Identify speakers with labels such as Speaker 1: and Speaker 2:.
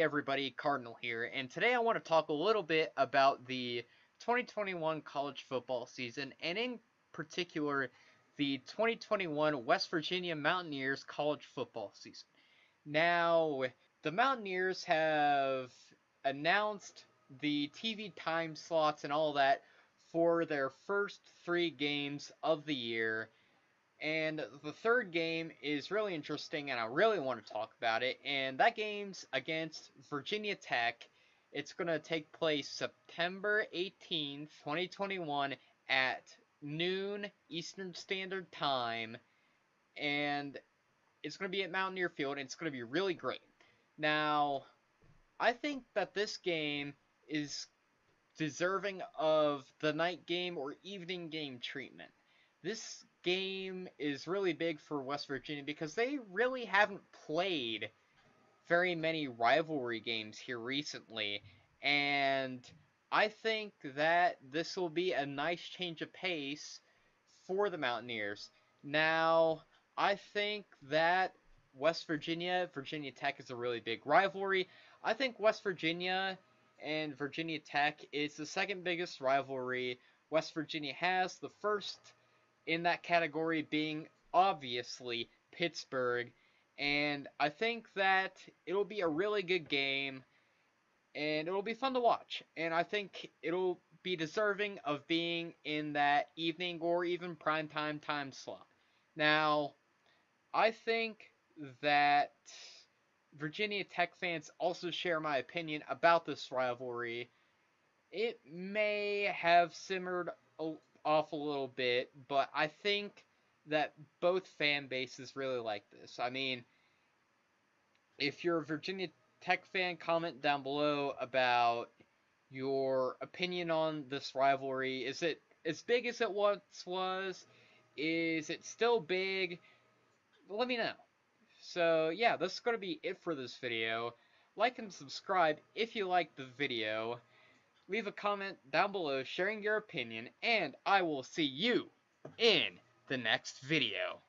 Speaker 1: Everybody, Cardinal here, and today I want to talk a little bit about the 2021 college football season, and in particular, the 2021 West Virginia Mountaineers college football season. Now, the Mountaineers have announced the TV time slots and all that for their first three games of the year, and the third game is really interesting, and I really want to talk about it. And that game's against Virginia Tech. It's going to take place September 18th, 2021, at noon Eastern Standard Time. And it's going to be at Mountaineer Field, and it's going to be really great. Now, I think that this game is deserving of the night game or evening game treatment. This game is really big for West Virginia because they really haven't played very many rivalry games here recently. And I think that this will be a nice change of pace for the Mountaineers. Now, I think that West Virginia, Virginia Tech is a really big rivalry. I think West Virginia and Virginia Tech is the second biggest rivalry West Virginia has. The first in that category being obviously Pittsburgh. And I think that it'll be a really good game and it'll be fun to watch. And I think it'll be deserving of being in that evening or even prime time time slot. Now, I think that Virginia Tech fans also share my opinion about this rivalry. It may have simmered off a little bit, but I think that both fan bases really like this. I mean, if you're a Virginia Tech fan, comment down below about your opinion on this rivalry. Is it as big as it once was? Is it still big? Let me know. So, yeah, this is going to be it for this video. Like and subscribe if you liked the video leave a comment down below sharing your opinion, and I will see you in the next video.